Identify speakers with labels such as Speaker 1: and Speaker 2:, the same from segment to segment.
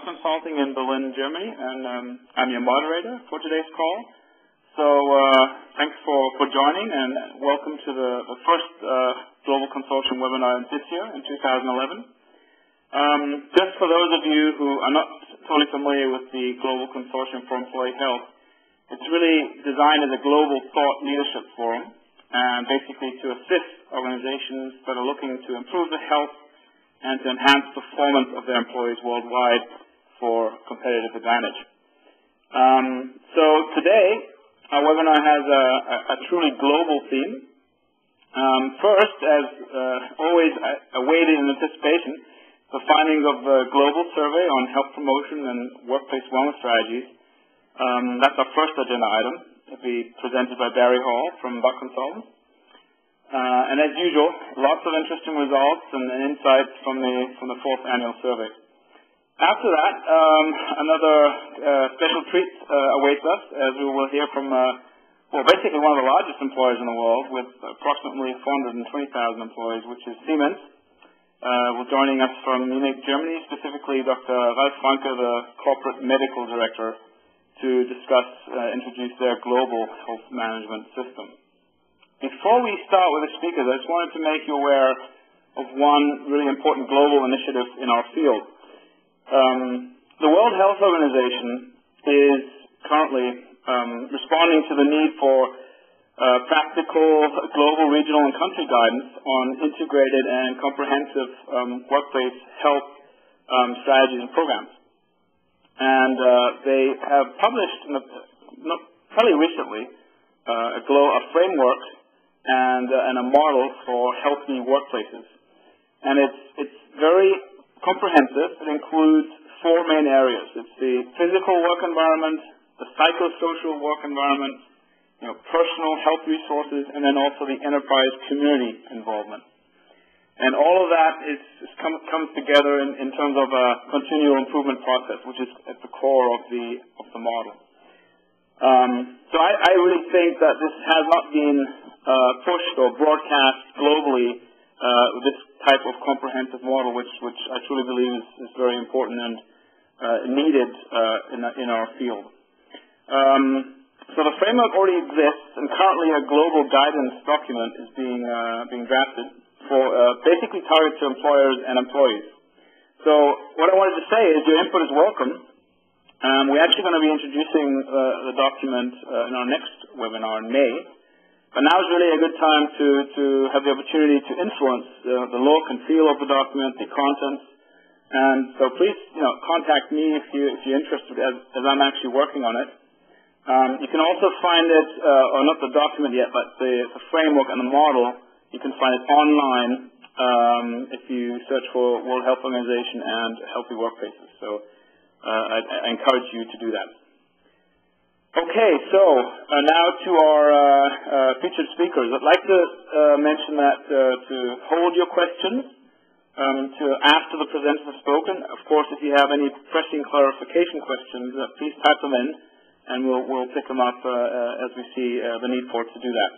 Speaker 1: Consulting in Berlin, Germany, and um, I'm your moderator for today's call. So uh, thanks for, for joining and welcome to the, the first uh, Global Consortium webinar this year in 2011. Um, just for those of you who are not totally familiar with the Global Consortium for Employee Health, it's really designed as a global thought leadership forum and basically to assist organizations that are looking to improve the health and to enhance performance of their employees worldwide for competitive advantage. Um, so today, our webinar has a, a, a truly global theme. Um, first, as uh, always awaited in anticipation, the findings of the global survey on health promotion and workplace wellness strategies. Um, that's our first agenda item. It'll be presented by Barry Hall from Buck Consultants. Uh, and as usual, lots of interesting results and, and, insights from the from the fourth annual survey. After that, um, another uh, special treat uh, awaits us, as we will hear from, uh, well, basically one of the largest employers in the world, with approximately 420,000 employees, which is Siemens. Uh, well, joining us from Munich, Germany, specifically Dr. Ralf Franke, the corporate medical director, to discuss, uh, introduce their global health management system. Before we start with the speakers, I just wanted to make you aware of one really important global initiative in our field. Um, the World Health Organization is currently um, responding to the need for uh, practical global, regional, and country guidance on integrated and comprehensive um, workplace health um, strategies and programs. And uh, they have published, the, fairly recently, uh, a, a framework and, uh, and a model for healthy workplaces. And it's, it's very comprehensive. It includes four main areas. It's the physical work environment, the psychosocial work environment, you know, personal health resources, and then also the enterprise community involvement. And all of that is, is come, comes together in, in, terms of a continual improvement process, which is at the core of the of the model. Um, so I, I, really think that this has not been uh, pushed or broadcast globally, uh, this type of comprehensive model, which, which I truly believe is, is very important and uh, needed uh, in, in, our field. Um, so the framework already exists, and currently a global guidance document is being, uh, being drafted for uh, basically targeted to employers and employees. So what I wanted to say is your input is welcome. Um, we're actually going to be introducing the document in our next webinar in May. But now is really a good time to, to have the opportunity to influence the, the look and feel of the document, the contents. And so please, you know, contact me if, you, if you're interested as, as I'm actually working on it. Um, you can also find it, uh, or not the document yet, but the, the, framework and the model, you can find it online um, if you search for World Health Organization and Healthy Workplaces. So uh, I, I encourage you to do that. Okay, so uh, now to our uh, uh, featured speakers. I'd like to uh, mention that uh, to hold your questions um, to after the presenters have spoken. Of course, if you have any pressing clarification questions, uh, please type them in, and we'll, we'll pick them up as we see the need for it to do that.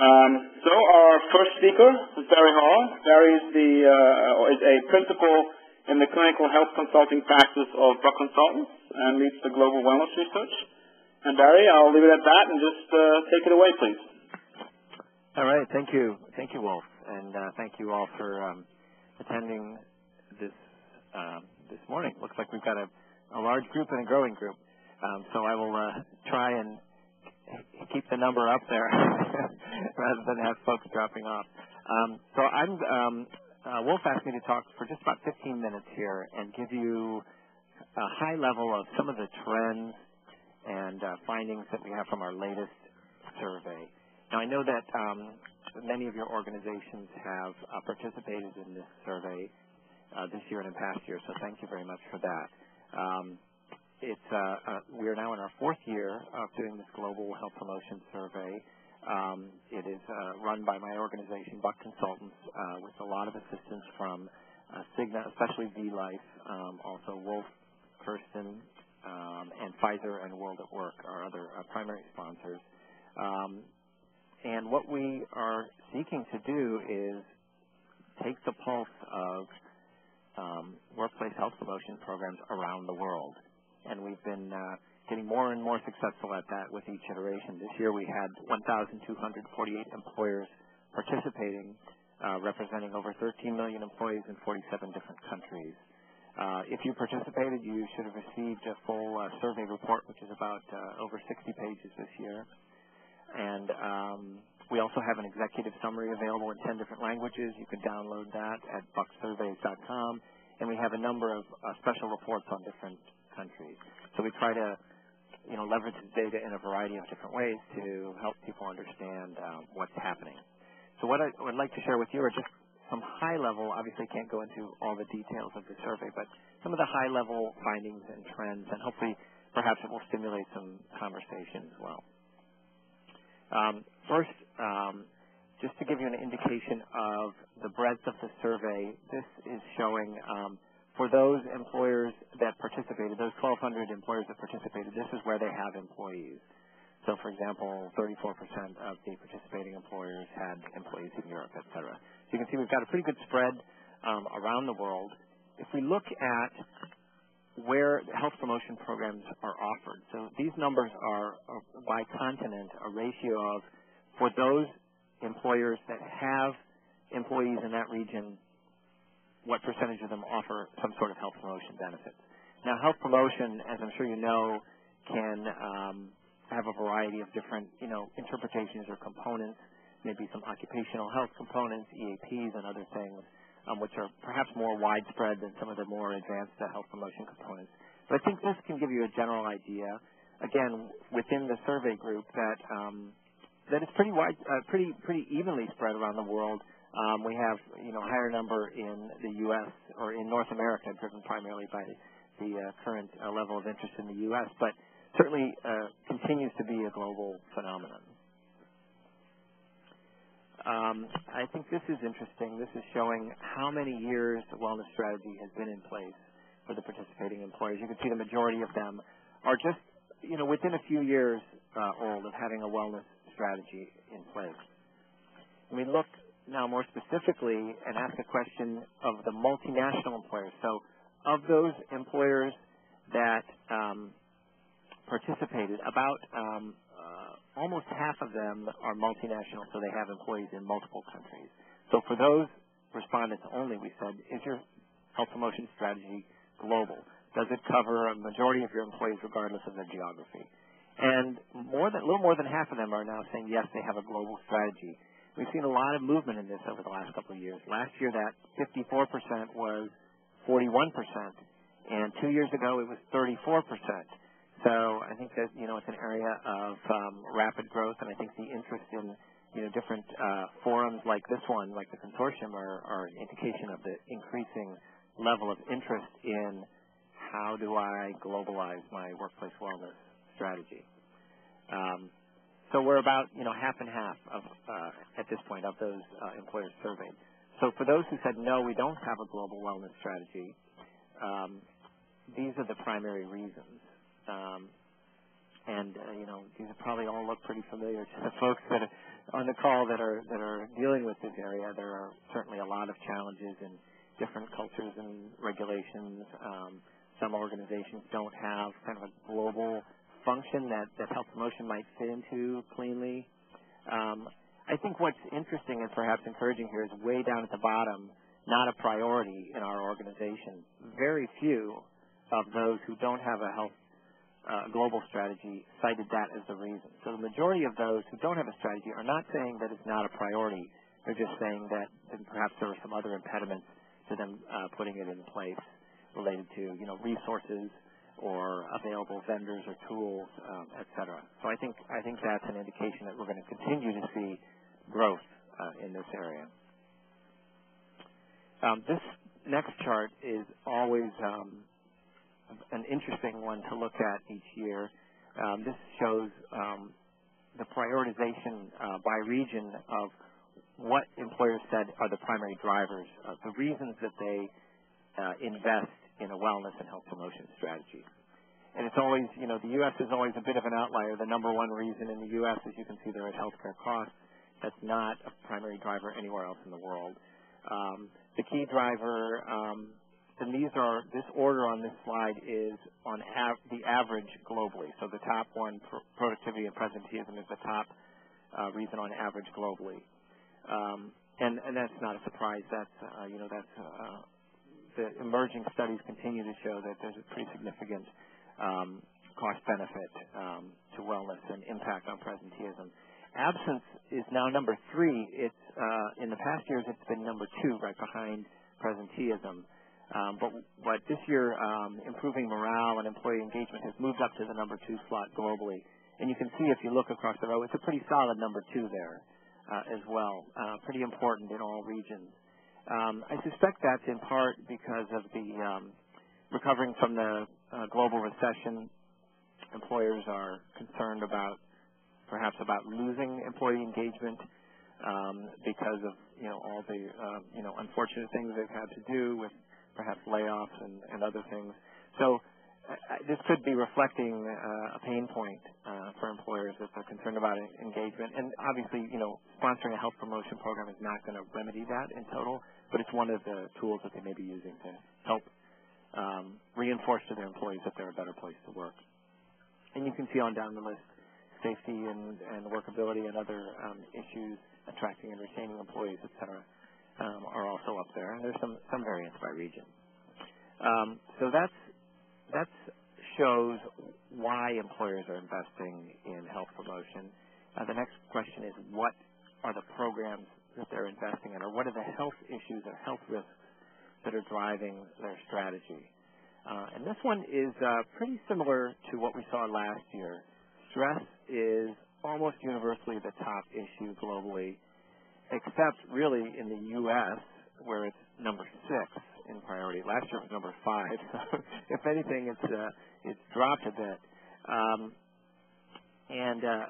Speaker 1: Um, so our first speaker is Barry Hall. Barry is, the, is a principal in the clinical health consulting practice of Buck Consultants and leads the global wellness research. And Barry, I'll leave it at that and just uh, take it away, please.
Speaker 2: All right. Thank you. Thank you, Wolf. And uh, thank you all for um, attending this um, this morning. Looks like we've got a, a large group and a growing group. Um, so I will uh, try and keep the number up there rather than have folks dropping off. Um, so I'm um, uh, Wolf asked me to talk for just about 15 minutes here and give you a high level of some of the trends and uh, findings that we have from our latest survey. Now, I know that um, many of your organizations have uh, participated in this survey uh, this year and in past years, so thank you very much for that. Um, it's we are now in our fourth year of doing this global health promotion survey. Um, it is run by my organization, Buck Consultants, with a lot of assistance from Cigna, especially V-Life, also Wolf, Kirsten, and Pfizer and World at Work are other uh, primary sponsors. Um, and what we are seeking to do is take the pulse of um, workplace health promotion promotion programs around the world. And we've been uh, getting more and more successful at that with each iteration. This year we had 1,248 employers participating, uh, representing over 13 million employees in 47 different countries. Uh, if you participated, you should have received a full uh, survey report, which is about uh, over 60 pages this year. And um, we also have an executive summary available in 10 different languages. You can download that at bucksurveys.com. And we have a number of uh, special reports on different countries. So we try to you know, leverage the data in a variety of different ways to help people understand uh, what's happening. So what I would like to share with you are just some high level, obviously can't go into all the details of the survey, but some of the high level findings and trends, and hopefully perhaps it will stimulate some conversation as well. Um, first, um, just to give you an indication of the breadth of the survey, this is showing um, for those employers that participated, those 1,200 employers that participated, this is where they have employees. So, for example, 34% of the participating employers had employees in Europe, et cetera. You can see we've got a pretty good spread um, around the world. If we look at where health promotion programs are offered, so these numbers are, are by continent a ratio of for those employers that have employees in that region what percentage of them offer some sort of health promotion benefits. Now, health promotion, as I'm sure you know, can um, have a variety of different, you know, interpretations or components, maybe some occupational health components, EAPs, and other things, um, which are perhaps more widespread than some of the more advanced uh, health promotion components. But I think this can give you a general idea, again, within the survey group, that um, that it's pretty wide, uh, pretty pretty evenly spread around the world um, we have, you know, a higher number in the U.S. or in North America, driven primarily by the uh, current level of interest in the U.S., but certainly uh, continues to be a global phenomenon. Um, I think this is interesting. This is showing how many years the wellness strategy has been in place for the participating employers. You can see the majority of them are just, you know, within a few years uh, old of having a wellness strategy in place. When we look now more specifically and ask a question of the multinational employers. So, of those employers that um, participated, about um, uh, almost half of them are multinational, so they have employees in multiple countries. So, for those respondents only, we said, is your health promotion strategy global? Does it cover a majority of your employees regardless of their geography? And more than, a little more than half of them are now saying yes, they have a global strategy. We've seen a lot of movement in this over the last couple of years. Last year, that 54% was 41%, and two years ago, it was 34%. So I think that you know it's an area of um, rapid growth, and I think the interest in you know different uh, forums like this one, like the consortium, are, are an indication of the increasing level of interest in how do I globalize my workplace wellness strategy. Um, so we're about, you know, half and half of, uh, at this point of those uh, employers surveyed. So for those who said, no, we don't have a global wellness strategy, um, these are the primary reasons. Um, and, uh, you know, these probably all look pretty familiar to the folks that are on the call that are, that are dealing with this area. There are certainly a lot of challenges in different cultures and regulations. Um, some organizations don't have kind of a global function that, that health promotion might fit into cleanly. Um, I think what's interesting and perhaps encouraging here is way down at the bottom, not a priority in our organization. Very few of those who don't have a health uh, global strategy cited that as the reason. So the majority of those who don't have a strategy are not saying that it's not a priority. They're just saying that perhaps there are some other impediments to them uh, putting it in place related to, you know, resources, or available vendors or tools, um, et cetera. So I think I think that's an indication that we're going to continue to see growth uh, in this area. Um, this next chart is always um, an interesting one to look at each year. Um, this shows um, the prioritization uh, by region of what employers said are the primary drivers, of the reasons that they uh, invest in a wellness and health promotion strategy. And it's always, you know, the U.S. is always a bit of an outlier. The number one reason in the U.S., as you can see there, is healthcare costs. That's not a primary driver anywhere else in the world. Um, the key driver um, and these are this order on this slide is on av- the average globally. So the top one, pr- productivity and presenteeism, is the top uh, reason on average globally. Um, and, and that's not a surprise. That's uh, you know that's uh, the emerging studies continue to show that there's a pretty significant um, cost benefit um, to wellness and impact on presenteeism. Absence is now number three. It's uh, in the past years it's been number two, right behind presenteeism. Um, but this year, um, improving morale and employee engagement has moved up to the number two slot globally. And you can see if you look across the row, it's a pretty solid number two there uh, as well. Uh, pretty important in all regions. Um, I suspect that's in part because of the recovering from the uh, global recession. Employers are concerned about perhaps about losing employee engagement because of you know all the you know unfortunate things they've had to do with perhaps layoffs and, other things. So uh, this could be reflecting uh, a pain point uh, for employers if they're concerned about engagement. And obviously, you know, sponsoring a health promotion program is not going to remedy that in total, but it's one of the tools that they may be using to help um, reinforce to their employees that they're a better place to work. And you can see on down the list safety and, and workability and other um, issues, attracting and retaining employees, et cetera, are also up there. And there's some, some variance by region. Um, so that's that shows why employers are investing in health promotion. Uh, the next question is what are the programs that they're investing in, or what are the health issues or health risks that are driving their strategy? Uh, and this one is uh, pretty similar to what we saw last year. Stress is almost universally the top issue globally, except really in the U.S., where it's number six in priority. Last year it was number five. if anything, it's uh, it's dropped a bit. Um, and uh,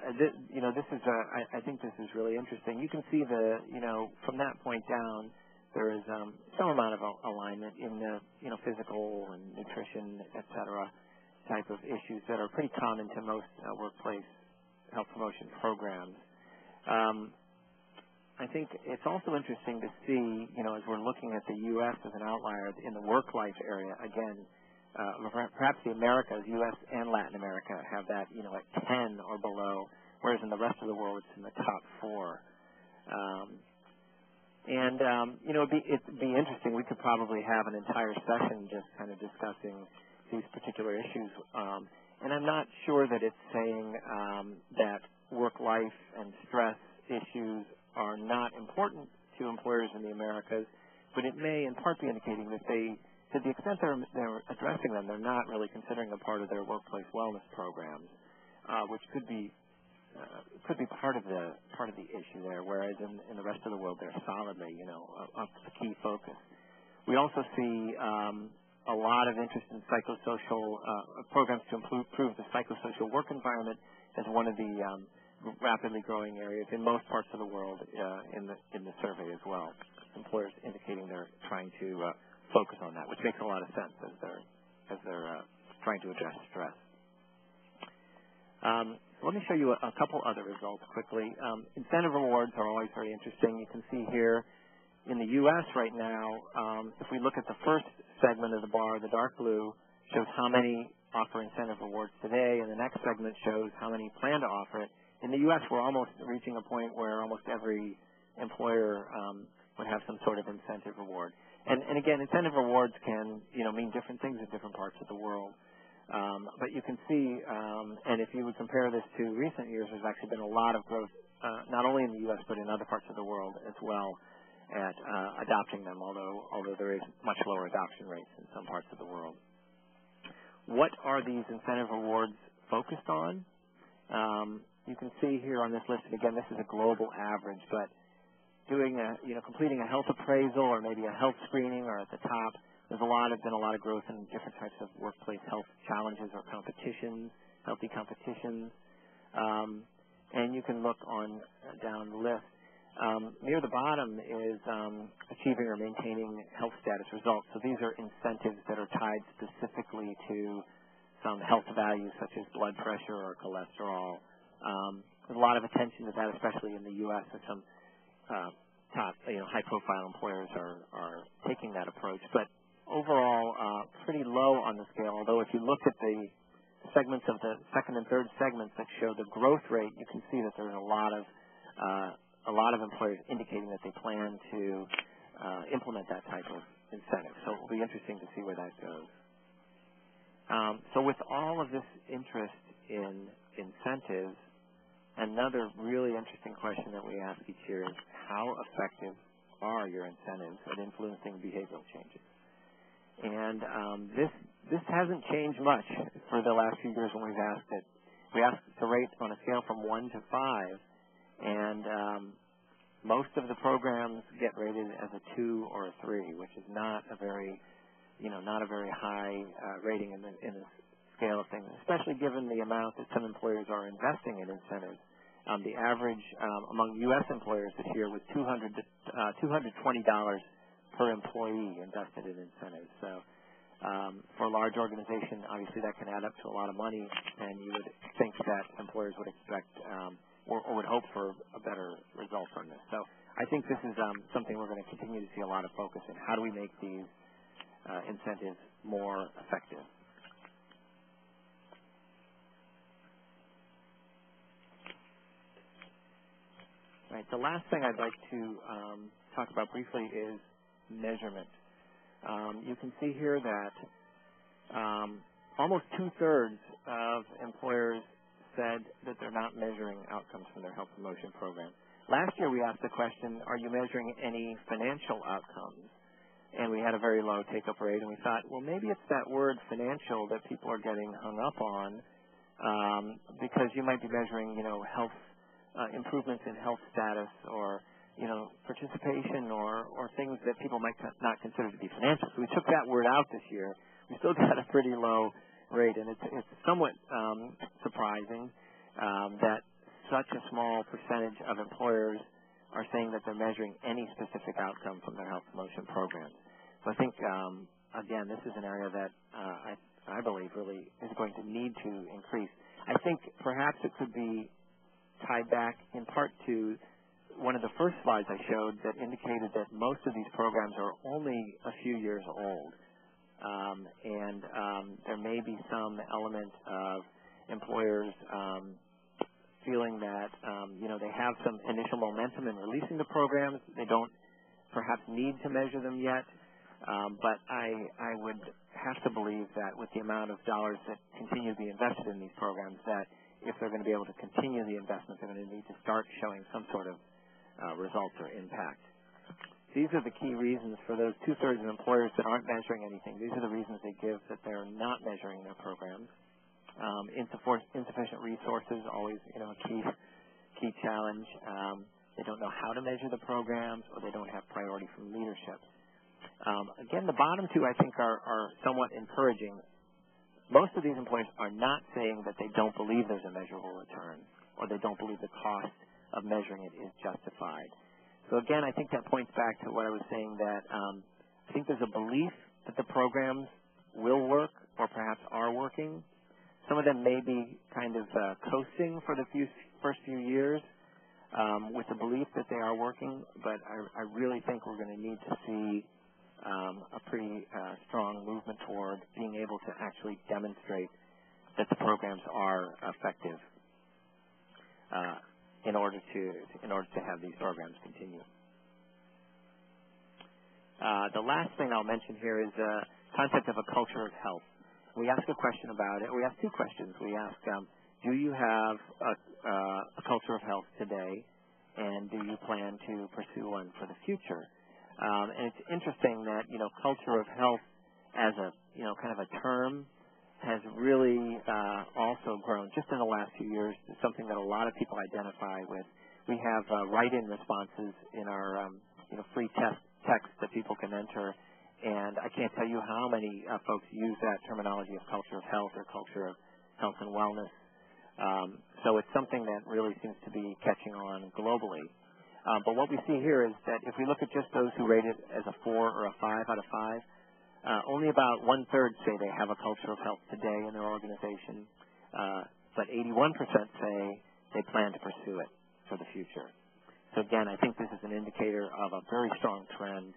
Speaker 2: you know, this is uh, think this is really interesting. You can see the you know from that point down, there is um, some amount of alignment in the you know physical and nutrition, et cetera, type of issues that are pretty common to most uh, workplace health promotion programs. Um, I think it's also interesting to see, you know, as we're looking at the U.S. as an outlier in the work-life area, again, uh, perhaps the Americas, U.S. and Latin America, have that, you know, at 10 or below, whereas in the rest of the world it's in the top four. Um, and, um, you know, it'd be, it'd be interesting. We could probably have an entire session just kind of discussing these particular issues. Um, and I'm not sure that it's saying um, that work life and stress issues are not important to employers in the Americas, but it may in part be indicating that they, to the extent they're, they're addressing them, they're not really considering a part of their workplace wellness programs, uh, which could be uh, could be part of the part of the issue there. Whereas in, in the rest of the world, they're solidly, you know, a, key focus. We also see um, a lot of interest in psychosocial uh, programs to improve the psychosocial work environment as one of the um, rapidly growing areas in most parts of the world uh, in the in the survey as well. Employers indicating they're trying to uh, focus on that, which makes a lot of sense as they're as they're uh, trying to address stress. Um, let me show you a, couple other results quickly. Um, incentive awards are always very interesting. You can see here in the U.S. right now, um, if we look at the first segment of the bar, the dark blue, shows how many offer incentive awards today, and the next segment shows how many plan to offer it. In the U.S., we're almost reaching a point where almost every employer um, would have some sort of incentive reward. And, and again, incentive rewards can you know mean different things in different parts of the world. Um, but you can see, um, and if you would compare this to recent years, there's actually been a lot of growth, uh, not only in the U.S. but in other parts of the world as well at uh, adopting them, although although there is much lower adoption rates in some parts of the world. What are these incentive rewards focused on? Um, you can see here on this list, and again, this is a global average, but doing a, you know, completing a health appraisal or maybe a health screening or at the top. There's a lot of been a lot of growth in different types of workplace health challenges or competitions, healthy competitions. Um, and you can look on uh, down the list. Um, near the bottom is um, achieving or maintaining health status results. So these are incentives that are tied specifically to some health values such as blood pressure or cholesterol. Um, there's a lot of attention to that, especially in the U.S. And some uh, top, you know, high-profile employers are are taking that approach. But overall uh, pretty low on the scale. Although if you look at the segments of the second and third segments that show the growth rate, you can see that there's a lot of uh, a lot of employers indicating that they plan to uh, implement that type of incentive. So it will be interesting to see where that goes. Um, so with all of this interest in incentives, another really interesting question that we ask each year is how effective are your incentives at influencing behavioral changes? And um, this this hasn't changed much for the last few years when we've asked it. We asked the rate on a scale from one to five, and um, most of the programs get rated as a two or a three, which is not a very you know not a very high uh, rating in the in the scale of things, especially given the amount that some employers are investing in incentives. Um, the average um, among U.S. employers this year was 200 uh, $220 per employee invested in incentives. So um, for a large organization, obviously that can add up to a lot of money, and you would think that employers would expect um, or, or, would hope for a better result from this. So I think this is um, something we're going to continue to see a lot of focus in. How do we make these uh, incentives more effective? Right. The last thing I'd like to um, talk about briefly is measurement. Um, you can see here that um, almost two-thirds of employers said that they're not measuring outcomes from their health promotion program. Last year we asked the question, are you measuring any financial outcomes? And we had a very low take-up rate, and we thought, well, maybe it's that word financial that people are getting hung up on um, because you might be measuring, you know, health improvements in health status or you know, participation or, things that people might not consider to be financial. We took that word out this year. We still got a pretty low rate, and it's, somewhat um, surprising um, that such a small percentage of employers are saying that they're measuring any specific outcome from their health promotion programs. So I think, um, again, this is an area that uh, I, I believe really is going to need to increase. I think perhaps it could be tied back in part to one of the first slides I showed that indicated that most of these programs are only a few years old. Um, and um, there may be some element of employers um, feeling that um, you know they have some initial momentum in releasing the programs. They don't perhaps need to measure them yet, um, but I I would have to believe that with the amount of dollars that continue to be invested in these programs, that if they're going to be able to continue the investment, they're going to need to start showing some sort of uh, results or impact. These are the key reasons for those two-thirds of employers that aren't measuring anything. These are the reasons they give that they're not measuring their programs. Um, insufficient resources, always you know a key key challenge. Um, they don't know how to measure the programs, or they don't have priority from leadership. Um, again, the bottom two I think are, are somewhat encouraging. Most of these employers are not saying that they don't believe there's a measurable return, or they don't believe the cost of measuring it is justified. So again, I think that points back to what I was saying that um, I think there's a belief that the programs will work or perhaps are working. Some of them may be kind of uh, coasting for the few, first few years um, with the belief that they are working, but I, I really think we're going to need to see a pretty uh, strong movement toward being able to actually demonstrate that the programs are effective. Uh, in order to in order to have these programs continue. Uh, the last thing I'll mention here is the concept of a culture of health. We ask a question about it. We ask two questions. We ask, um, do you have a, culture of health today, and do you plan to pursue one for the future? Um, and it's interesting that you know culture of health as a you know kind of a term has really uh, also grown just in the last few years. It's something that a lot of people identify with. We have uh, write-in responses in our um, you know free test text that people can enter, and I can't tell you how many uh, folks use that terminology of culture of health or culture of health and wellness. Um, so it's something that really seems to be catching on globally. Um, but what we see here is that if we look at just those who rate it as a four or a five out of five, uh, only about one third say they have a culture of health today in their organization, uh, but 81% say they plan to pursue it for the future. So again, I think this is an indicator of a very strong trend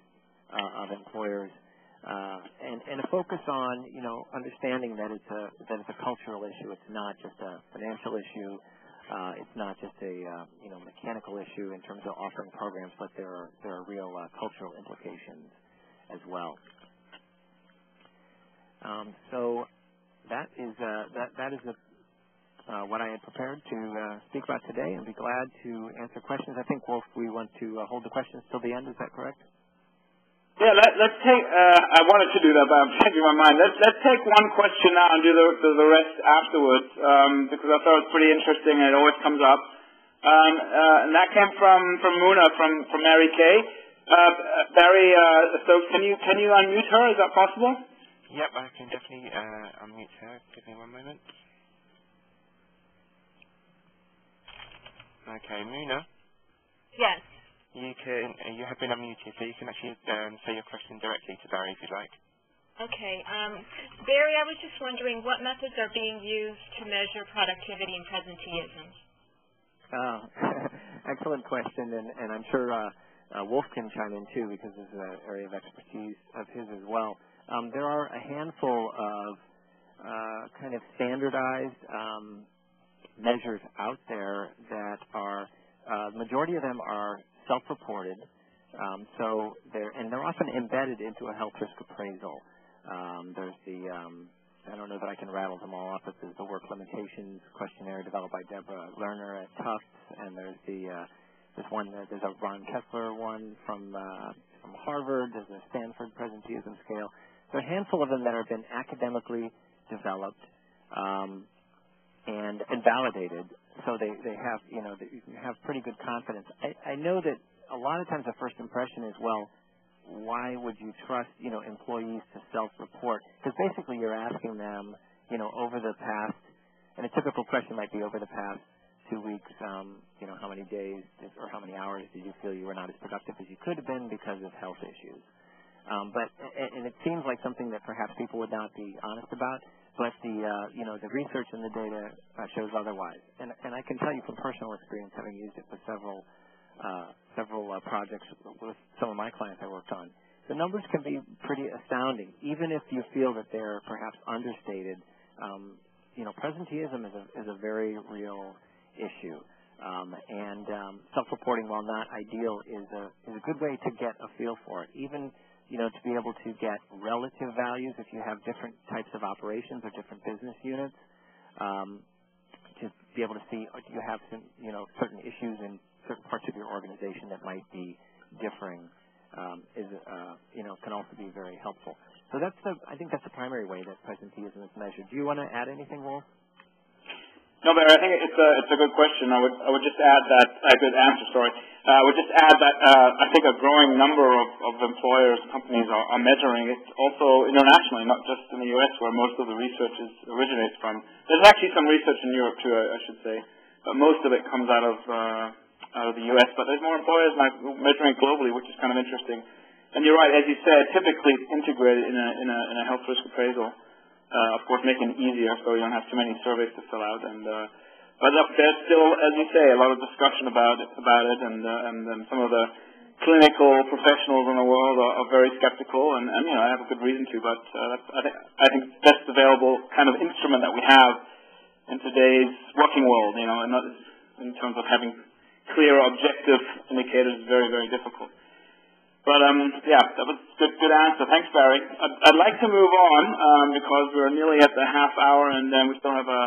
Speaker 2: uh, of employers uh, and, and a focus on you know understanding that it's a that it's a cultural issue. It's not just a financial issue. Uh, it's not just a uh, you know mechanical issue in terms of offering programs, but there are there are real uh, cultural implications as well. Um, so that is that that is a, what I had prepared to speak about today, and be glad to answer questions. I think Wolf, we want to hold the questions till the end. Is that correct?
Speaker 1: Yeah, let, us take. Uh, I wanted to do that, but I'm changing my mind. Let's let's take one question now and do the the, the rest afterwards um, because I thought it was pretty interesting and it always comes up. Um, uh, and that came from from Muna from from Mary Kay. Uh, Barry, uh, so can you can you unmute her? Is that possible?
Speaker 3: Yep, I can definitely uh, unmute her. Give me one moment. Okay, Muna.
Speaker 4: Yes.
Speaker 3: You can. Uh, you have been unmuted, so you can actually um, say your question directly to Barry if you'd like.
Speaker 4: Okay. Um, Barry, I was just wondering what methods are being used to measure productivity and presenteeism.
Speaker 2: Uh, excellent question, and, and I'm sure uh, uh, Wolf can chime in too because this is an area of expertise of his as well. Um, there are a handful of uh, kind of standardized um, measures out there that are, uh, majority of them are self-reported. Um, so they're and they're often embedded into a health risk appraisal. Um, there's the um, I don't know that I can rattle them all off, but there's the work limitations questionnaire developed by Deborah Lerner at Tufts, and there's the uh, there's one there's a Ron Kessler one from uh, from Harvard. There's a Stanford presenteeism scale. There are a handful of them that have been academically developed um, and and validated so they they have you know they, have pretty good confidence. I, I know that a lot of times the first impression is well, why would you trust you know employees to self-report? Because basically you're asking them you know over the past, and a typical question might be over the past two weeks, um, you know how many days or how many hours did you feel you were not as productive as you could have been because of health issues? Um, but and it seems like something that perhaps people would not be honest about but the uh, you know the research and the data uh, shows otherwise. And and I can tell you from personal experience, having used it for several uh, several uh, projects with some of my clients I worked on, the numbers can be pretty astounding, even if you feel that they're perhaps understated. Um, you know, presenteeism is a is a very real issue. Um, and um, self-reporting, while not ideal, is a is a good way to get a feel for it. Even you know, to be able to get relative values if you have different types of operations or different business units, um, to be able to see do you have some, you know, certain issues in certain parts of your organization that might be differing um, is, uh, you know, can also be very helpful. So that's the, I think that's the primary way that presenteeism is measured. Do you want to add anything, Wolf?
Speaker 1: No, but I think it's a it's a good question. I would I would just add that a good answer. Sorry, I would just add that uh, I think a growing number of, of employers companies are, are measuring it also internationally, not just in the U.S. where most of the research is originates from. There's actually some research in Europe too, I, I should say, but most of it comes out of uh, out of the U.S. But there's more employers now measuring globally, which is kind of interesting. And you're right, as you said, typically integrated in a in a, in a health risk appraisal uh, of course, making it easier so you don't have too many surveys to fill out. And uh, but there's still, as you say, a lot of discussion about it, about it, and uh, and um, some of the clinical professionals in the world are, are very skeptical, and, and you know I have a good reason to. But uh, that's, I think I think best available kind of instrument that we have in today's working world, you know, and not in terms of having clear objective indicators is very very difficult. But um, yeah, that was a good, good answer. Thanks, Barry. I'd, I'd like to move on um, because we're nearly at the half hour, and then we still have a,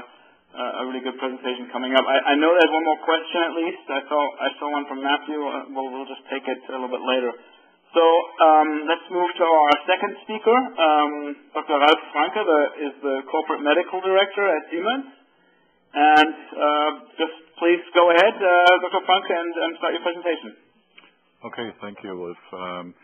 Speaker 1: a really good presentation coming up. I, I know there's one more question at least. I saw I saw one from Matthew. Uh, well, we'll just take it a little bit later. So um, let's move to our second speaker, um, Dr. Ralf Franke, the, is the corporate medical director at Siemens. And uh, just please go ahead, uh, Dr. Franke, and, and start your presentation.
Speaker 5: Okay. Thank you, Wolf. Um,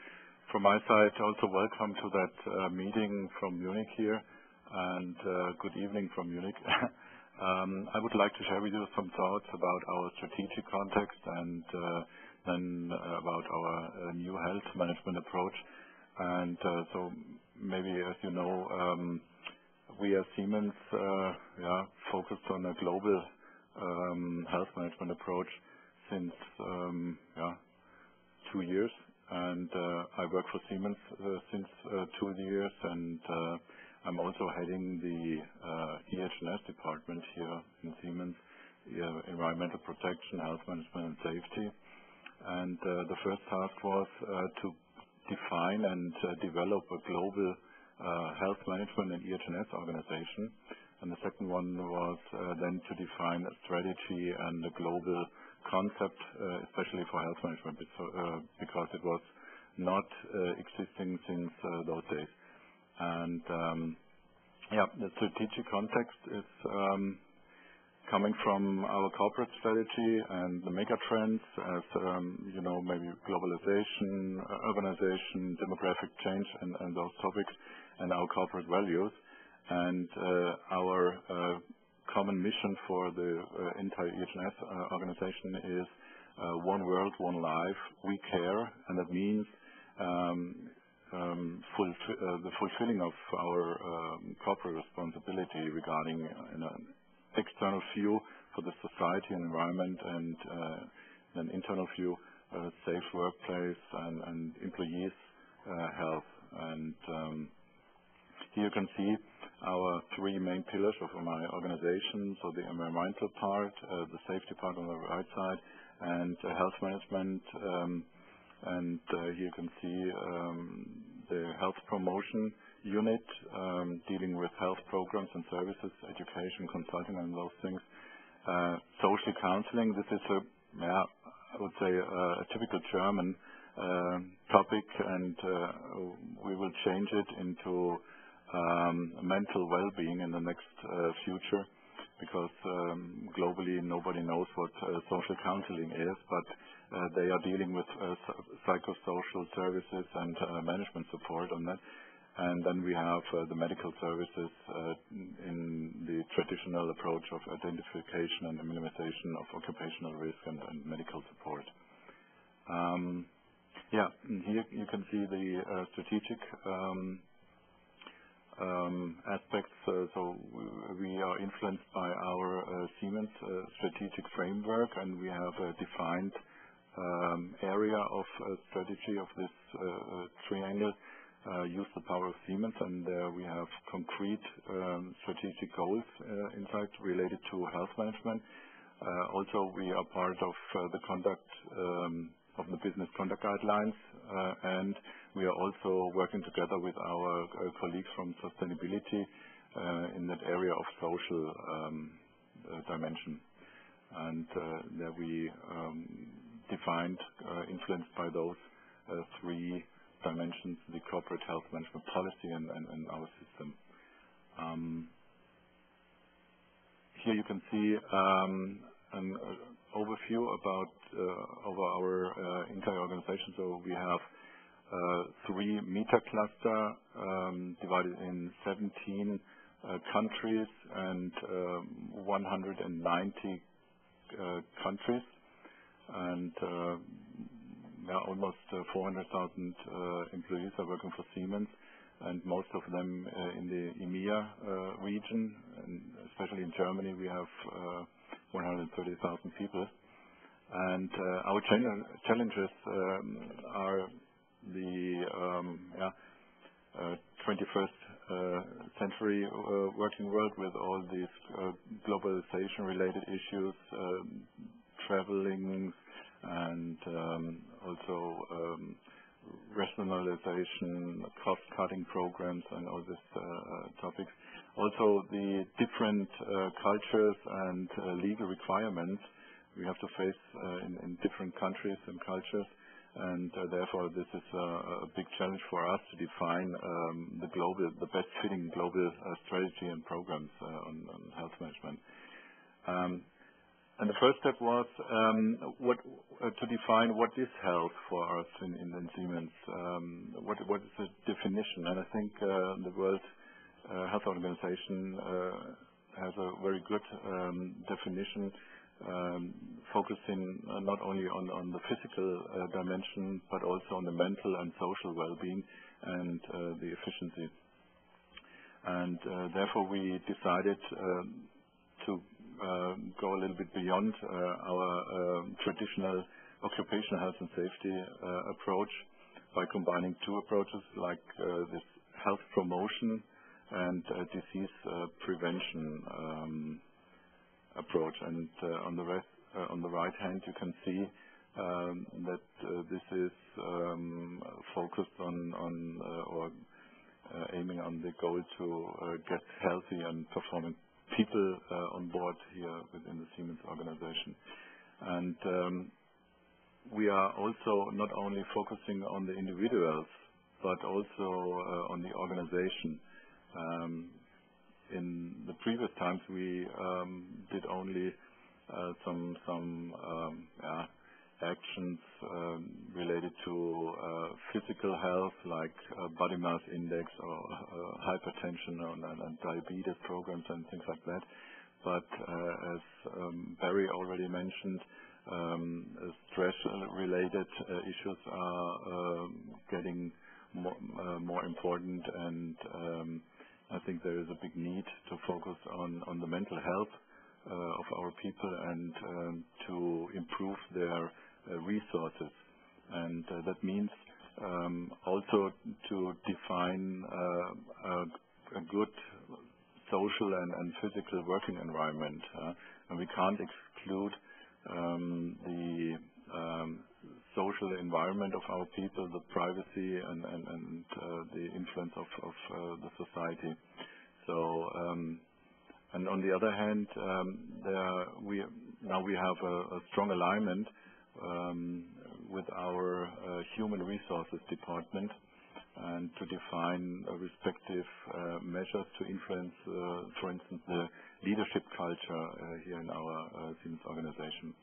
Speaker 5: from my side, also welcome to that uh, meeting from Munich here, and uh, good evening from Munich. um, I would like to share with you some thoughts about our strategic context and uh, then uh, about our uh, new health management approach. And uh, so maybe, as you know, um, we as Siemens, uh yeah, focused on a global um, health management approach since, um, yeah, two years. and I work for Siemens since two years, and I'm also heading the uh, EH&S department here in Siemens, uh, environmental protection, health management, and safety. And uh, the first task was to define and develop a global health management and EH&S organization. And the second one was then to define a strategy and a global concept, especially for health management, because it was not existing since those days. Um, yeah, the strategic context is um, coming from our corporate strategy and the mega trends as um, you know, maybe globalization, urbanization, demographic change, and those topics, and our corporate values. And uh, our uh, common mission for the uh, entire EH&S organization is one world, one life, we care. And that means Um, uh, the fulfilling of our um, corporate responsibility regarding uh, an external view for the society and environment and uh, an internal view, safe workplace and employees' health. And um, here you can see our three main pillars of my organization. So the environmental part, the safety part on the right side, and health management. And uh, here you can see um, the health promotion unit, um, dealing with health programs and services, education, consulting, and those things. Uh, social counseling, this is, I would say, uh, a typical German topic, and we will change it into um, mental well-being in the next future because globally, nobody knows what social counseling is, but Uh, they are dealing with uh, psychosocial services and uh, management support on that. And then we have the medical services in the traditional approach of identification and minimization of occupational risk and medical support. Um, yeah. Here you can see the strategic um, um, aspects. So we are influenced by our Siemens strategic framework, and we have defined Um, area of uh, strategy of this uh, uh, triangle, Use the Power of Siemens. and we have concrete um, strategic goals, in fact, related to health management. Also, we are part of the conduct um, of the business conduct guidelines, and we are also working together with our colleagues from sustainability in that area of social dimension. And there we defined, uh, influenced by those uh, three dimensions, the corporate health management policy and our system. Um, here you can see um, an uh, overview about our entire organization. So we have three META cluster um, divided in 17 countries and 190 countries. And uh, yeah, almost uh, 400,000 uh, employees are working for Siemens, and most of them in the EMEA region. and Especially in Germany, we have 130,000 people. And our challenges um, are the um, 21st century working world with all these globalization-related issues, um, traveling, and um, also um, rationalization, cost-cutting programs, and all these uh, uh, topics. Also, the different uh, cultures and legal requirements we have to face in different countries and cultures. And therefore, this is a big challenge for us to define um, the global the best-fitting global strategy and programs on health management. And the first step was um, uh, to define what is health for us in Siemens. Um, what is the definition? And I think uh, the World uh, Health Organization has a very good um, definition, focusing not only on the physical dimension, but also on the mental and social well-being and the efficiency. And therefore, we decided to Uh, go a little bit beyond uh, our uh, traditional occupational health and safety approach by combining two approaches like this health promotion and disease prevention um, approach. And uh on the rest uh on the right hand, you can see um, that this is um, focused on or aiming on the goal to get healthy and performing people uh, on board here within the Siemens organization. And um we are also not only focusing on the individuals, but also uh, on the organization. Um, in the previous times, we um, did only uh, some um, actions um, related to uh, physical health, like uh, body mass index or uh, hypertension and diabetes programs and things like that. But as um, Barry already mentioned, um, stress-related issues are getting more important, and I think there is a big need to focus on the mental health of our people and to improve their Uh, resources. And uh, that means um, also to define uh, a good social and physical working environment. Uh and we can't exclude um, the um, social environment of our people, the privacy and the influence of the society. So um and on the other hand, we now we have a strong alignment Um, with our uh, human resources department and to define uh, respective uh, measures to influence, for instance, the leadership culture here in our Siemens organization.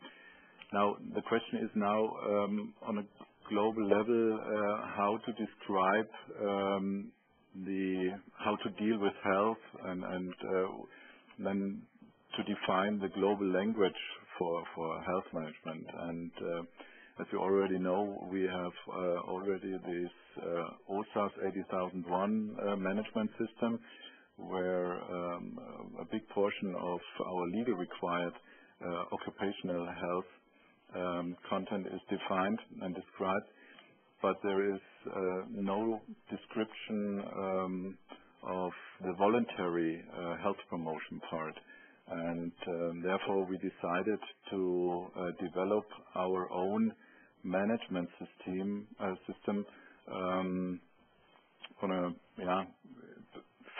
Speaker 5: Now, the question is now um, on a global level, how to describe um, the, how to deal with health and then to define the global language for health management. And uh, as you already know, we have uh, already this uh, OSAS 18001 management system, where um, a big portion of our legally required occupational health um, content is defined and described. But there is no description um, of the voluntary health promotion part. Um, therefore, we decided to uh, develop our own management system uh, um,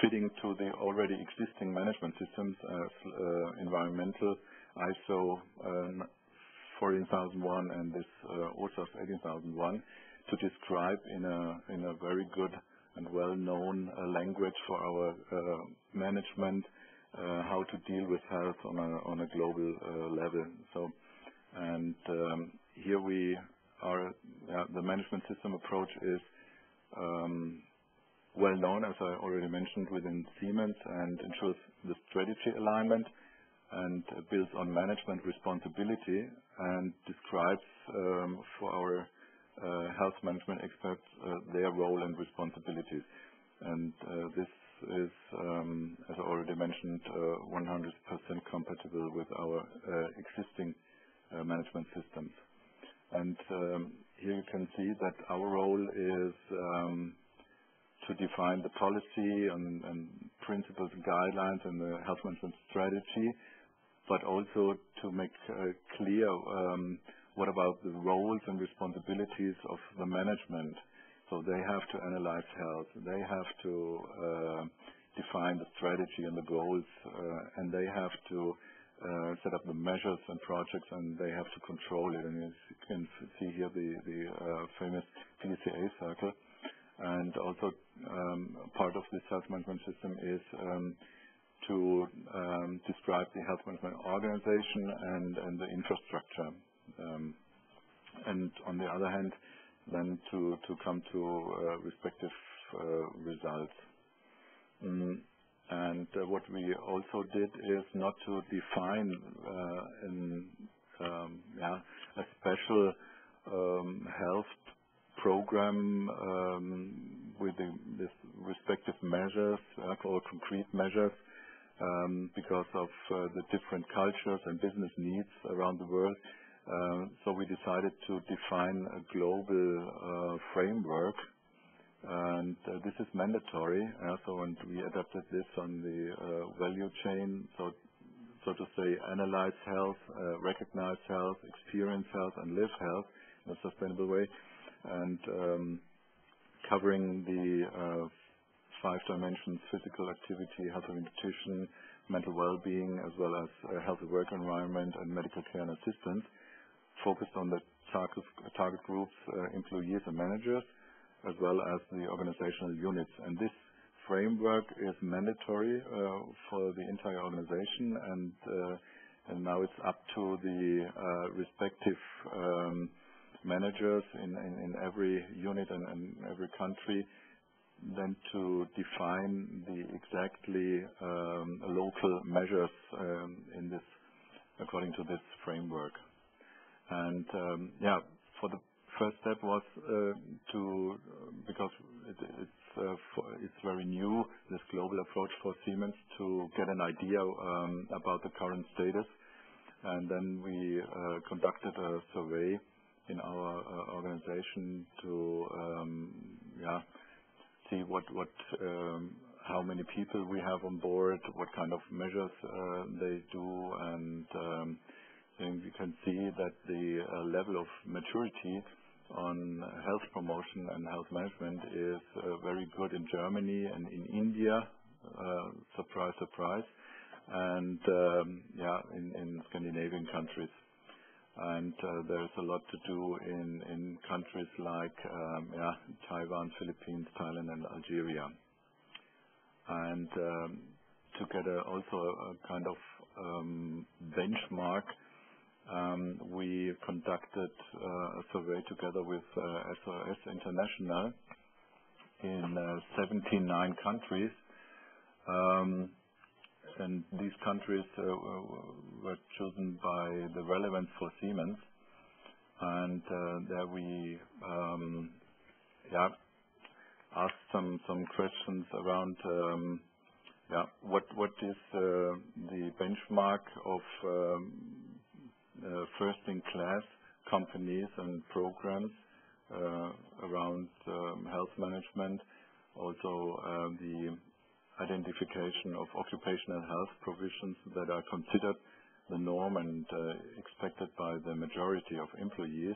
Speaker 5: fitting to the already existing management systems as uh, environmental ISO um, 14001 and this OSAS 18001 to describe in a very good and well-known language for our management Uh, how to deal with health on a global uh, level. So and um here we are the management system approach is um, well-known, as I already mentioned, within Siemens, and ensures the strategy alignment and builds on management responsibility and describes um, for our uh, health management experts their role and responsibilities. And uh this is, um, as I already mentioned, uh, 100% compatible with our uh, existing uh, management systems. And um here you can see that our role is um, to define the policy and principles and guidelines and the health management strategy, but also to make clear um, what about the roles and responsibilities of the management. They have to analyze health, they have to uh, define the strategy and the goals, uh, and they have to uh, set up the measures and projects, and they have to control it. And you can see here, the famous PDCA circle. And also, um, part of this health management system is um, to um, describe the health management organization and the infrastructure. And on the other hand, then to to come to uh, respective uh, results. Mm. And uh, what we also did is not to define um, a special um, health program um, with the respective measures or concrete measures because of the different cultures and business needs around the world. Um, we decided to define a global uh, framework, and uh, this is mandatory. We adapted this on the uh, value chain. So to say, analyze health, recognize health, experience health, and live health in a sustainable way. And um covering the five dimensions, physical activity, health and nutrition, mental well-being, as well as healthy work environment and medical care and assistance, focused on the target groups, uh, employees and managers, as well as the organizational units. And this framework is mandatory uh, for the entire organization. Uh, and now it's up to the respective um, managers in every unit and every country then to define the exactly um, local measures um in this according to this framework. And um yeah, for the first step was to, because it's uh, it's very new, this global approach for Siemens, to get an idea um about the current status. And then we conducted a survey in our organization to um yeah see what what um how many people we have on board, what kind of measures they do. And we can see that the uh, level of maturity on health promotion and health management is uh, very good in Germany and in India. Uh, surprise, surprise. And um, yeah, in Scandinavian countries. And There is a lot to do in countries like um, Taiwan, Philippines, Thailand, and Algeria. And um, to get also a kind of benchmark, Um, we conducted uh, a survey together with uh, SOS International in uh, 79 countries. Um and these countries were chosen by the relevance for Siemens. And uh there we um, yeah, asked some some questions around um yeah what what is the benchmark of um, Uh, first-in-class companies and programs uh, around um, health management. Also, uh, the identification of occupational health provisions that are considered the norm and expected by the majority of employees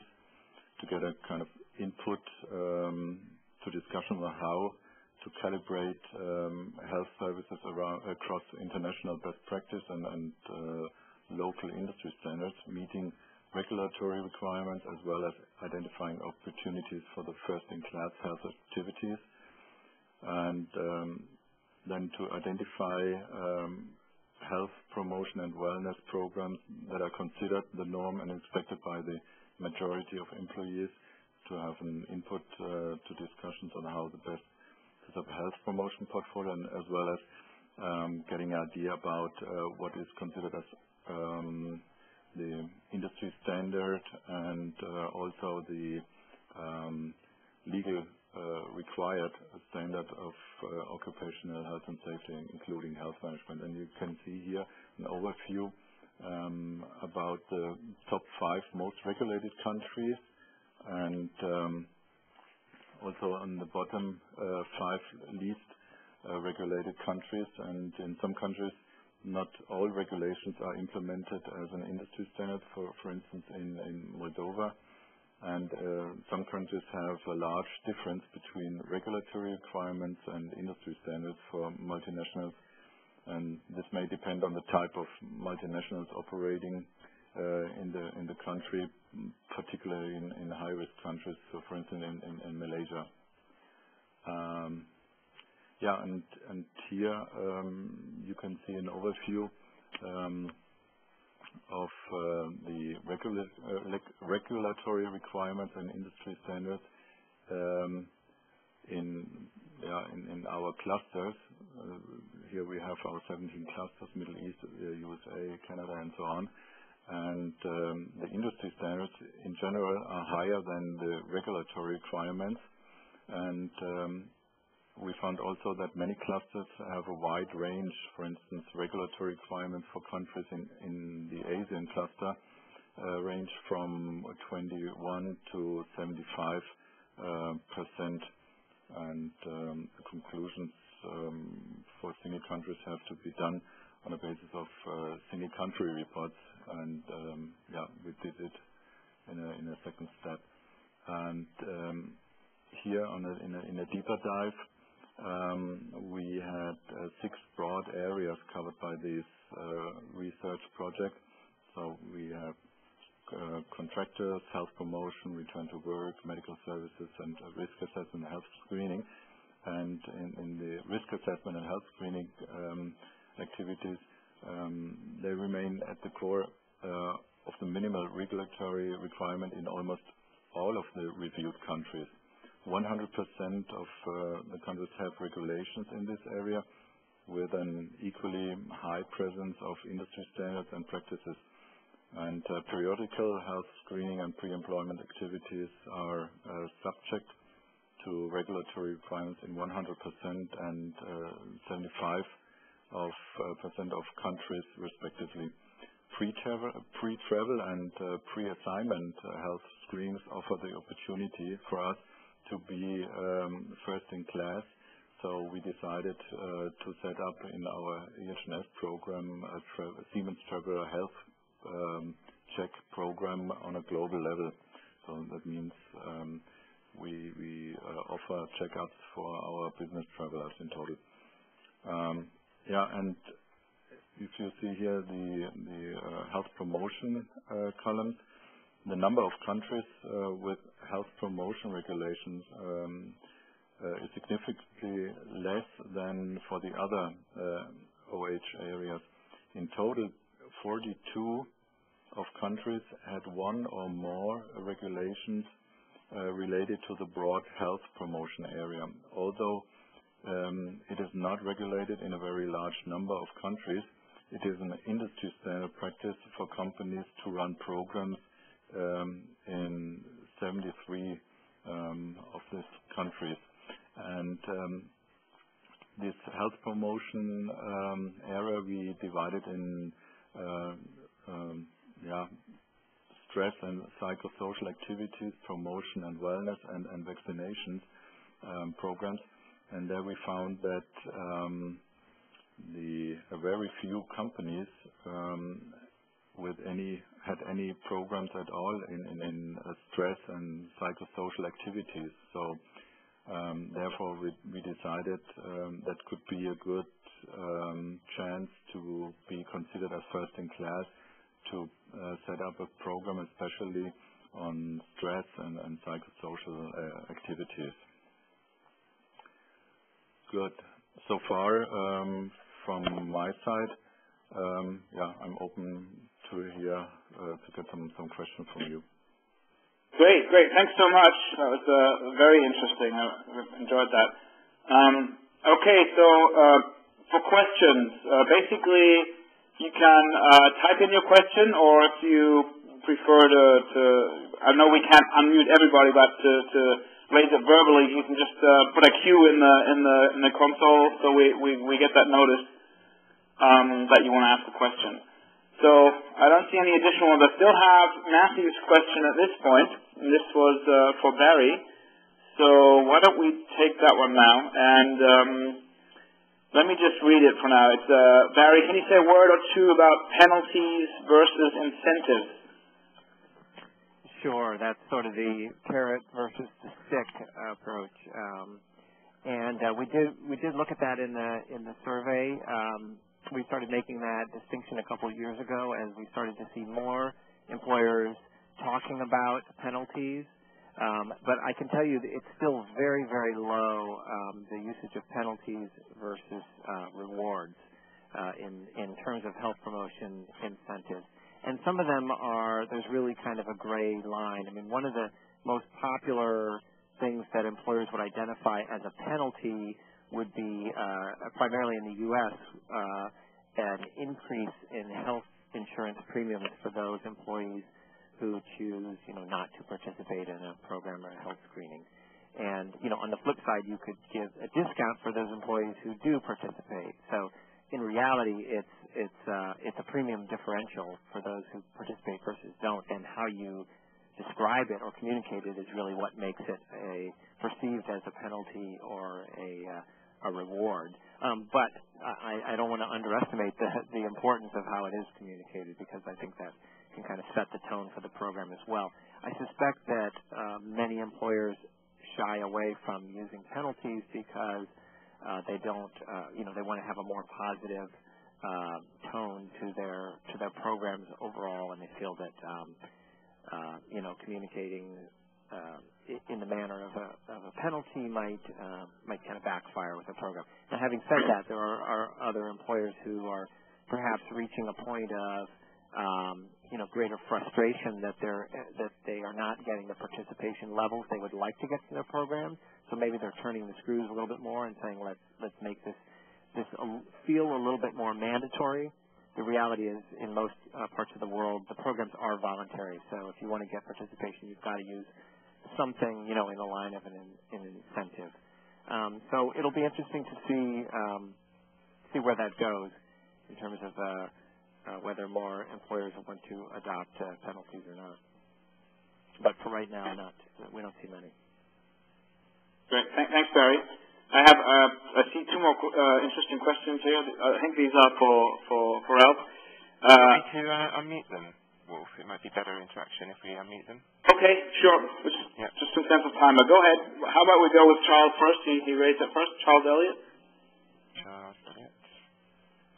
Speaker 5: to get a kind of input um, to discussion on how to calibrate um, health services across international best practice and local industry standards, meeting regulatory requirements, as well as identifying opportunities for the first-in-class health activities. And um, then to identify um, health promotion and wellness programs that are considered the norm and expected by the majority of employees to have an input uh, to discussions on how the best set health promotion portfolio, as well as um, getting an idea about uh, what is considered as the industry standard and also the um, legal required standard of occupational health and safety, including health management. And You can see here an overview um, about the top five most regulated countries. And um, also on the bottom, uh, five least uh, regulated countries. And In some countries, not all regulations are implemented as an industry standard, for instance, in Moldova. And uh, some countries have a large difference between regulatory requirements and industry standards for multinationals. And this may depend on the type of multinationals operating uh, in the country, particularly in high-risk countries, so for instance, in Malaysia. Um, Here um, you can see an overview um, of uh, the uh, regulatory requirements and industry standards um, in our clusters. Uh, here we have our 17 clusters, Middle East, USA, Canada, and so on. And um the industry standards in general are higher than the regulatory requirements. We found also that many clusters have a wide range. For instance, regulatory requirements for countries in the Asian cluster range from 21 to 75 percent and um, the conclusions um, for single countries have to be done on a basis of uh, single country reports. And um, yeah, we did it in a, second step. And here in, a, deeper dive, we had uh, six broad areas covered by this uh, research project. So we have uh, contractors, health promotion, return to work, medical services, and risk assessment and health screening. And in, the risk assessment and health screening um, activities, um, they remain at the core of the minimal regulatory requirement in almost all of the reviewed countries. 100% of uh, the countries have regulations in this area with an equally high presence of industry standards and practices and uh, periodical health screening and pre-employment activities are uh, subject to regulatory requirements in 100% and uh, 75 of percent of countries respectively. Pre-travel, and pre-assignment health screens offer the opportunity for us to be um, first in class. So we decided to set up in our EHS program a Siemens Traveler Health um, check program on a global level. So That means um, we uh, offer checkups for our business travelers in total. Yeah, and If you see here the uh, health promotion uh, columns, the number of countries with health promotion regulations is significantly less than for the other OH areas. In total, 42 of countries had one or more regulations uh, related to the broad health promotion area. Although um, it is not regulated in a very large number of countries, it is an industry standard practice for companies to run programs um, in 73 um, of these countries. And um, this health promotion um, area we divided in uh, um, yeah, stress and psychosocial activities, promotion and wellness and, and vaccinations um, programs. And there we found that um, the very few companies um, with any had any programs at all in, uh, stress and psychosocial activities. So um, therefore, we, decided um, that could be a good um, chance to be considered as first in class to uh, set up a program especially on stress and, psychosocial uh, activities. Good. So far from my side, yeah, I'm open to hear uh, to get some, questions from you.
Speaker 1: Great, great. Thanks so much. That was uh, very interesting. I enjoyed that. Um, okay, so uh, for questions, basically you can type in your question, or if you prefer to, I know we can't unmute everybody, but to, raise it verbally, you can just put a Q in the console, so we get that notice um, that you want to ask a question. So I don't see any additional ones. I still have Matthew's question at this point, and this was uh, for Barry. So why don't we take that one now? And um, let me just read it for now. It's uh, Barry. Can you say a word or two about penalties versus incentives?
Speaker 2: Sure. That's sort of the carrot versus the stick approach. Um, and uh, we did we did look at that in the in the survey. Um, we started making that distinction a couple of years ago as we started to see more employers talking about penalties um, but I can tell you that it's still very, very low, um, the usage of penalties versus uh, rewards uh, in, in terms of health promotion incentives. And some of them are, there's really kind of a gray line. I mean, one of the most popular things that employers would identify as a penalty would be, uh, primarily in the U.S., uh, an increase in health insurance premiums for those employees who choose, you know, not to participate in a program or a health screening. And, you know, on the flip side, you could give a discount for those employees who do participate. So in reality, it's it's uh, it's a premium differential for those who participate versus don't, and how you describe it or communicate it is really what makes it a perceived as a penalty or a uh, a reward. Um, but I, I don't want to underestimate the the importance of how it is communicated because I think that can kind of set the tone for the program as well. I suspect that uh, many employers shy away from using penalties because uh, they don't, uh, you know, they want to have a more positive uh, tone to their to their programs overall, and they feel that, um, you know, communicating uh, in the manner of a, a penalty might uh, might kind of backfire with the program. Now, having said that, there are, are other employers who are perhaps reaching a point of um, you know, greater frustration that they're that they are not getting the participation levels they would like to get to their program. So maybe they're turning the screws a little bit more and saying, let's let's make this this feel a little bit more mandatory. The reality is, in most uh, parts of the world, the programs are voluntary. So if you want to get participation, you've got to use something, you know, in the line of an, an incentive. Um, so it'll be interesting to see um, see where that goes in terms of uh, uh, whether more employers want to adopt uh, penalties or not. But for right now, not. We don't see many.
Speaker 1: Great. Thanks, Barry. I have uh, I see two more uh, interesting questions here. I think these are for for for Ralph.
Speaker 3: Uh, to uh, unmute them, Wolf. It might be better interaction if we unmute them.
Speaker 1: Okay, sure. Just, yeah. just some sense of time. But go ahead. How about we go with Charles first? He, he raised it first. Charles Elliott.
Speaker 3: Charles Elliott.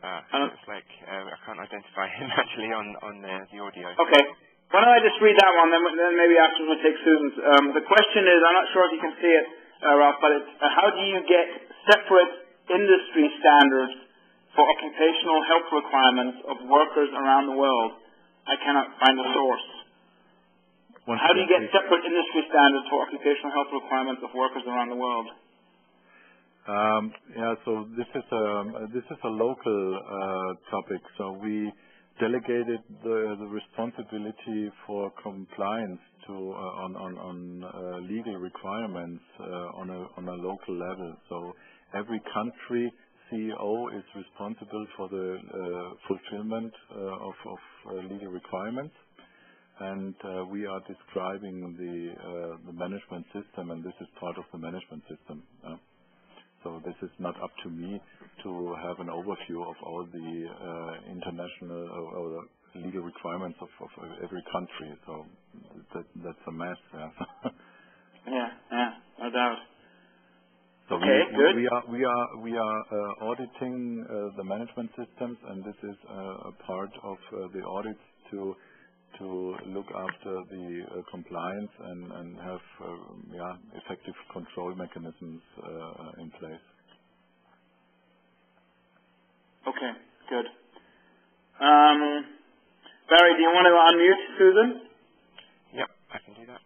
Speaker 3: Ah, looks like uh, I can't identify him actually on on the, the audio.
Speaker 1: Okay. Why don't I just read that one, then, then maybe after we'll take Susan's. Um, the question is, I'm not sure if you can see it, uh, Ralph, but it's, uh, how do you get separate industry standards for occupational health requirements of workers around the world? I cannot find a source.
Speaker 5: One
Speaker 1: how do you get separate industry standards for occupational health requirements of workers around the world?
Speaker 5: Um, yeah, so this is a this is a local uh, topic. So we delegated the the responsibility for compliance to uh, on on on uh, legal requirements uh, on a on a local level. So every country CEO is responsible for the uh, fulfillment uh, of of legal requirements and uh, we are describing the uh, the management system, and this is part of the management system. Uh. So This is not up to me to have an overview of all the uh, international or legal requirements of every country. So That's a mess.
Speaker 1: Yeah. Yeah. No doubt.
Speaker 5: Okay, good. We are uh, auditing uh, the management systems, and this is a part of the audits to to look after the uh, compliance and, and have uh, effective control mechanisms uh, in place.
Speaker 1: Okay, good. Um, Barry, do you want to unmute Susan?
Speaker 3: Yep, I can do that.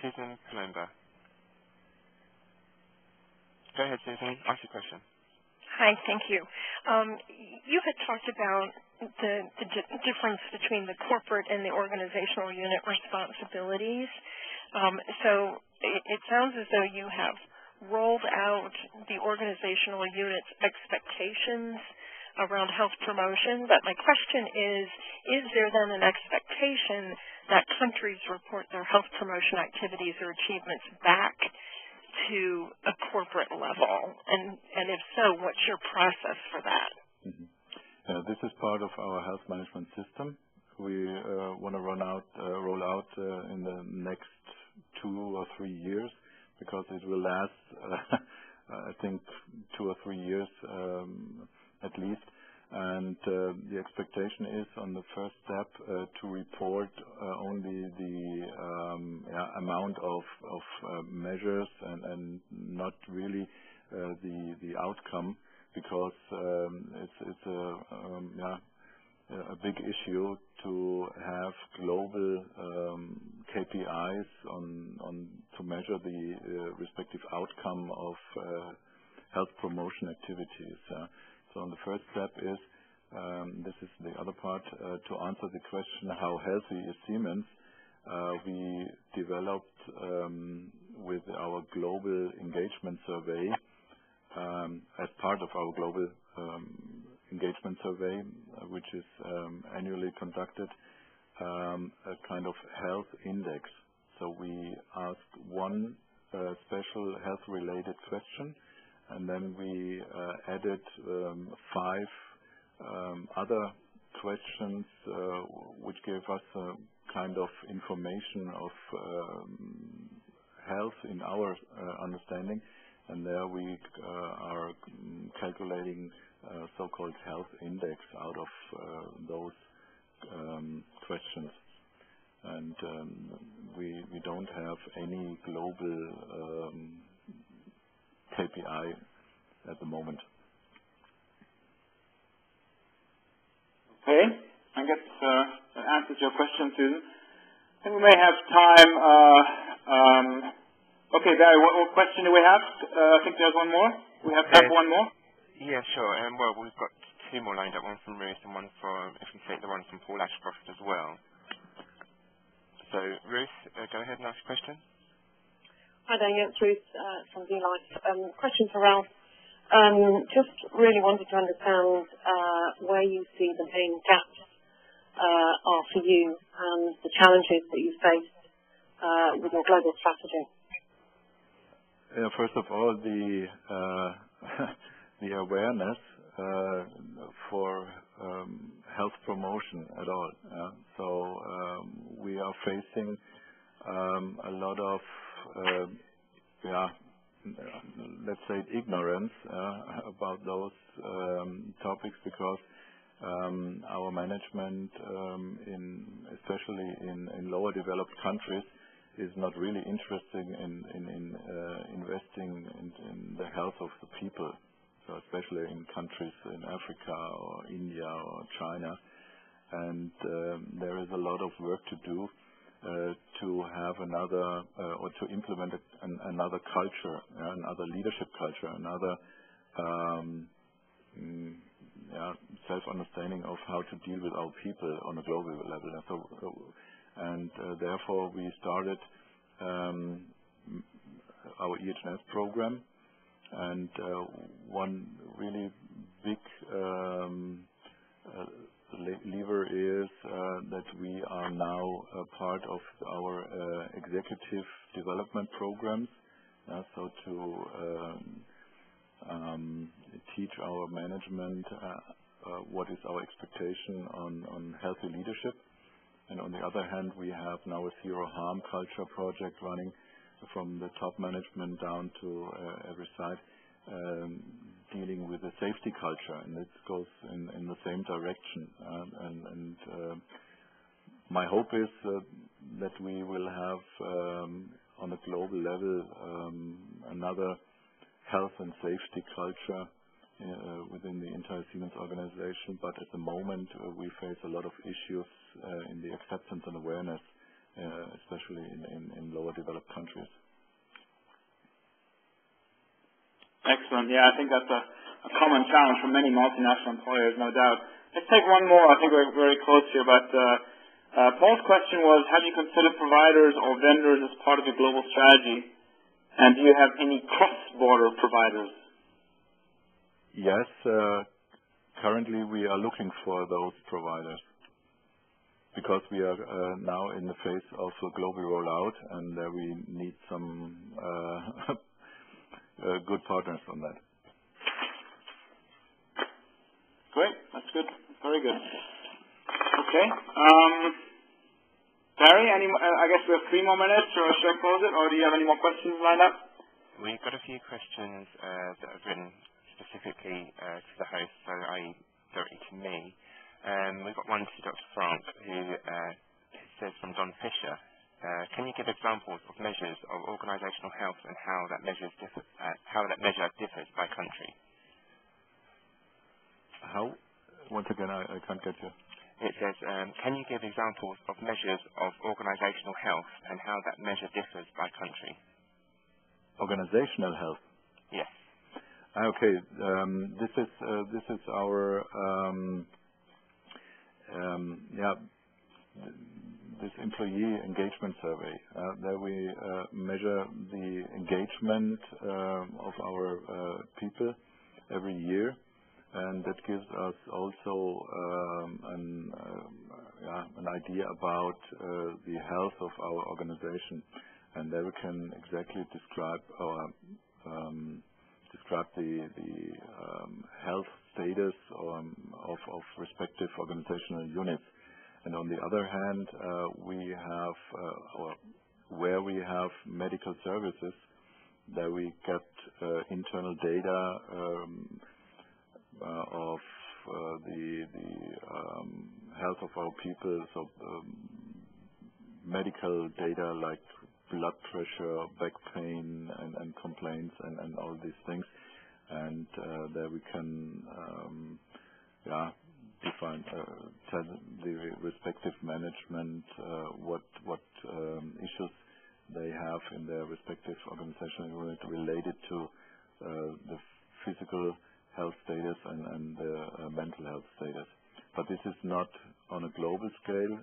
Speaker 3: Susan Palumba. Go ahead, Susan. Ask your question.
Speaker 6: Hi, thank you. Um, you had talked about the, the di- difference between the corporate and the organizational unit responsibilities. Um, so it, it sounds as though you have rolled out the organizational unit's expectations around health promotion. But my question is, is there then an expectation that countries report their health promotion activities or achievements back to a corporate level? And, and if so, what's your process for that?
Speaker 5: Mm-hmm. Uh, this is part of our health management system. We uh, want to run out, uh, roll out in the next two or three years because it will last, I think, two or three years um, at least. And The expectation is on the first step to report only the um, amount of measures and not really the outcome because um, it's a um, yeah a big issue to have global um, KPIs on on to measure the uh, respective outcome of uh, health promotion activities. So the first step is this is the other part uh, to answer the question how healthy is Siemens. We developed with our global engagement survey as part of our global um, engagement survey, uh, which is um, annually conducted, um, a kind of health index. So we asked one uh, special health-related question, and then we uh, added um, five um, other questions which gave us a kind of information of um, health in our understanding. And there we uh, are calculating so-called health index out of those um, questions. And um, we we don't have any global um, KPI at the moment.
Speaker 1: Okay. I guess uh, that answers your question, Susan. I think we may have time. Okay, Barry, what, what, question do we have? Uh, I think there's one more. We have time for one more.
Speaker 3: Yeah, sure. Um, well, we've got two more lined up, one from Ruth and one from, if we take the one from Paul Ashcroft as well. So, Ruth, uh, go ahead and ask a question.
Speaker 7: Hi there, yeah, it's Ruth uh, from vielife. Um, question for Ralph. Um, just really wanted to understand uh, where you see the main gaps uh, are for you and the challenges that you face uh, with your global strategy.
Speaker 5: Yeah, first of all, the the awareness for um, health promotion at all. So um, we are facing um, a lot of yeah let's say, ignorance uh, about those topics because um, our management, in especially in lower developed countries, is not really interested in, uh, investing in, the health of the people. So especially in countries in Africa or India or China, and um, there is a lot of work to do uh, to have another uh, or to implement another culture, another leadership culture, another um, mm, self-understanding of how to deal with our people on a global level. And uh, Therefore, we started um, our program. and One really big um, lever is uh, that we are now a part of our uh, executive development programs. So to um, um, teach our management uh, what is our expectation on healthy leadership. On the other hand, we have now a zero harm culture project running from the top management down to every site, um, dealing with the safety culture, and it goes in, the same direction. Uh, and, uh, my hope is uh, that we will have um, on a global level um, another health and safety culture uh, within the entire Siemens organization. But at the moment, uh, we face a lot of issues uh, in the acceptance and awareness, especially in, in, in lower developed countries.
Speaker 1: Excellent. Yeah, I think that's a, a common challenge for many multinational employers, no doubt. Let's take one more. I think we're very close here, but uh, uh, Paul's question was, have you considered providers or vendors as part of your global strategy? And do you have any cross-border providers?
Speaker 5: Yes. Uh, currently, we are looking for those providers because we are uh, now in the phase of a global rollout, and uh, we need some uh, uh, good partners on that.
Speaker 1: Great. That's good. Very good. Okay. Um, Barry, uh, I guess we have three more minutes, or should I close it, or do you have any more questions lined up?
Speaker 3: We've got a few questions uh, that have been specifically uh, to the host, so I directly to me. Um, we've got one to Dr. Frank, who uh, says from Don Fisher, uh, can you give examples of measures of organizational health and how that uh, measure differs by country?
Speaker 5: How? Once again, I can't get you.
Speaker 3: It says, um, can you give examples of measures of organizational health and how that measure differs by country?
Speaker 5: Organizational health?
Speaker 3: Yes.
Speaker 5: Okay. Um, this is uh, this is our yeah this employee engagement survey. there we measure the engagement of our people every year and that gives us also um, an, uh, yeah, an idea about uh, the health of our organization. And there we can exactly describe our um, describe the the um, health status um, of, respective organizational units. And on the other hand, uh, we have uh, where we have medical services, that we get uh, internal data um, of the um, health of our people. So medical data like blood pressure, back pain, and complaints and all these things. And uh, there we can um, define, tell the respective management what what issues they have in their respective organizational unit related to the physical health status and, and uh, mental health status. But this is not on a global scale,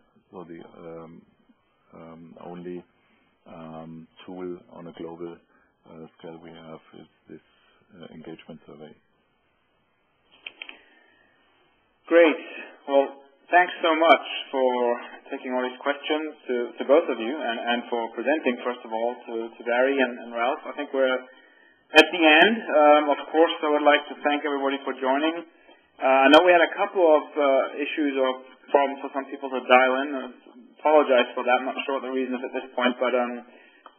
Speaker 1: all questions to, to both of you and, and for presenting, first of all, to, to Barry and, and Ralph. I think we're at the end, um, of course, I would like to thank everybody for joining. Uh, I know we had a couple of uh, issues or problems for some people to dial in. I apologize for that. I'm not sure what the reason is at this point, but um,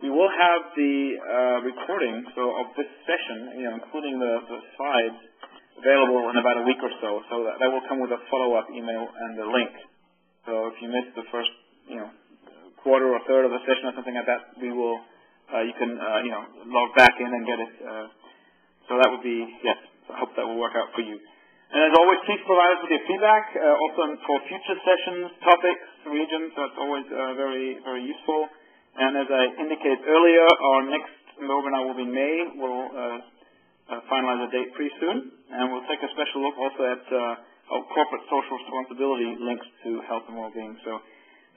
Speaker 1: we will have the uh, recording so of this session, you know, including the, the slides, available in about a week or so. So that, that will come with a follow-up email and the link. So if you missed the first, you know, quarter or third of a session or something like that, we will uh, you can uh, you know log back in and get it. Uh, so that would be yes. I hope that will work out for you. And as always, please provide us with your feedback. also for future sessions, topics, regions. That's always very very useful. And as I indicated earlier, our next webinar will be May. We'll uh, finalize a date pretty soon, and we'll take a special look also at uh, our corporate social responsibility links to health and well-being. So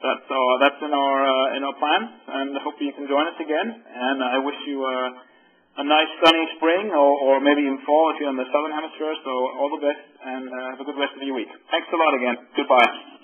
Speaker 1: that's uh, that's in our uh, in our plans, and I hope you can join us again. And I wish you uh, a nice sunny spring, or, or maybe in fall if you're in the southern hemisphere. So all the best, and uh, have a good rest of your week. Thanks a lot again. Goodbye.